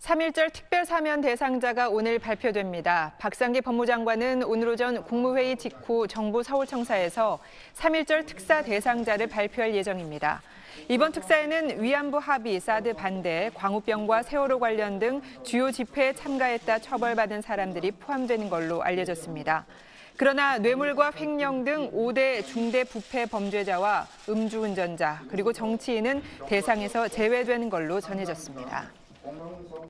3.1절 특별사면 대상자가 오늘 발표됩니다. 박상기 법무장관은 오늘 오전 국무회의 직후 정부 서울청사에서 3.1절 특사 대상자를 발표할 예정입니다. 이번 특사에는 위안부 합의, 사드 반대, 광우병과 세월호 관련 등 주요 집회에 참가했다 처벌받은 사람들이 포함되는 걸로 알려졌습니다. 그러나 뇌물과 횡령 등 5대 중대 부패 범죄자와 음주운전자 그리고 정치인은 대상에서 제외되는 걸로 전해졌습니다.